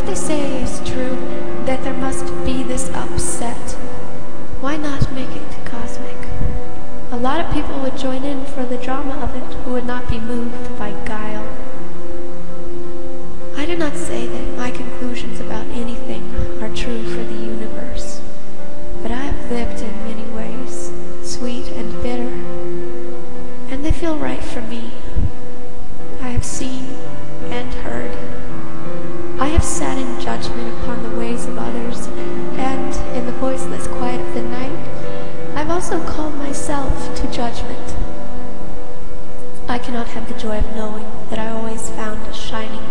what they say is true, that there must be this upset, why not make it cosmic? A lot of people would join in Also called myself to judgment. I cannot have the joy of knowing that I always found a shining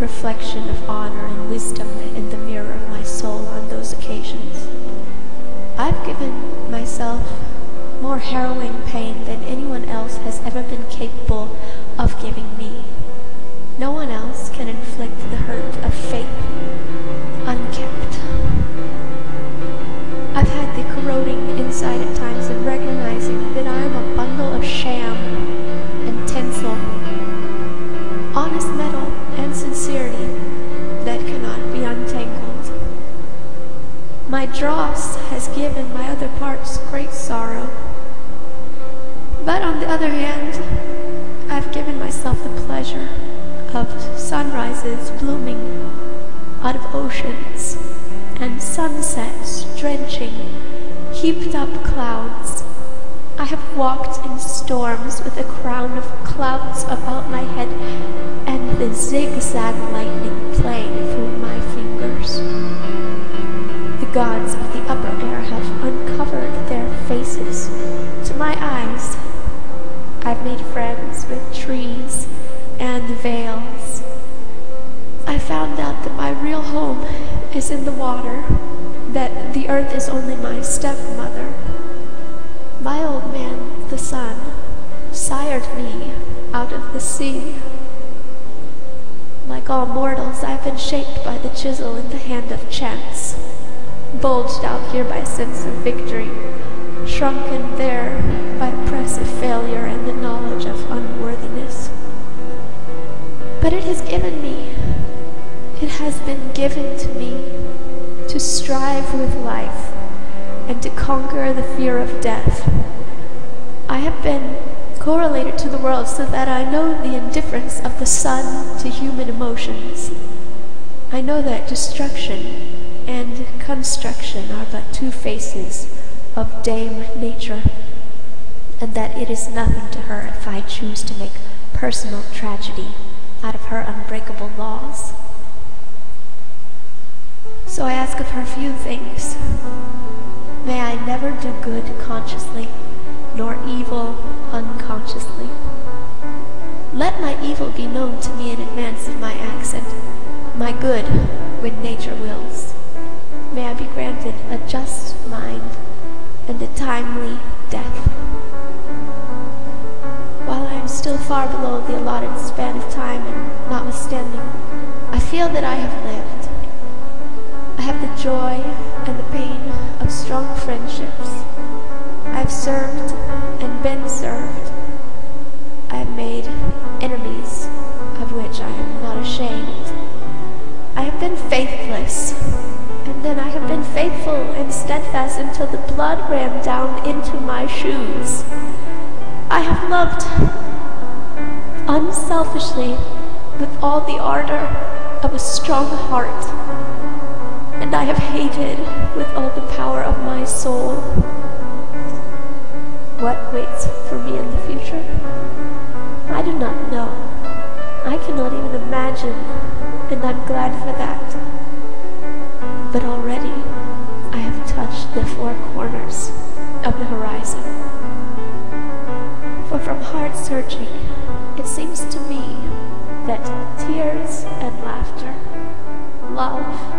reflection of honor and wisdom in the mirror of my soul on those occasions. I've given myself more harrowing pain than anyone else has ever been capable dross has given my other parts great sorrow. But on the other hand, I've given myself the pleasure of sunrises blooming out of oceans and sunsets drenching heaped up clouds. I have walked in storms with a crown of clouds about my head and the zigzag lightning playing through my fingers. The gods of the upper air have uncovered their faces to my eyes I've made friends with trees and vales. I found out that my real home is in the water, that the earth is only my stepmother. My old man, the sun, sired me out of the sea. Like all mortals, I've been shaped by the chisel in the hand of chance, bulged out here by a sense of victory shrunken there by oppressive failure and the knowledge of unworthiness. But it has given me, it has been given to me to strive with life and to conquer the fear of death. I have been correlated to the world so that I know the indifference of the sun to human emotions. I know that destruction and construction are but two faces of Dame Nature, and that it is nothing to her if I choose to make personal tragedy out of her unbreakable laws. So I ask of her few things. May I never do good consciously, nor evil unconsciously. Let my evil be known to me in advance of my accent, my good and a timely death. While I am still far below the allotted span of time, and notwithstanding, I feel that I have lived. I have the joy and the pain of strong friendships. I have served and been served. Until the blood ran down into my shoes. I have loved unselfishly with all the ardor of a strong heart, and I have hated with all the power of my soul. What waits for me in the future? I do not know. I cannot even imagine, and I'm glad for that corners of the horizon. For from heart searching, it seems to me that tears and laughter, love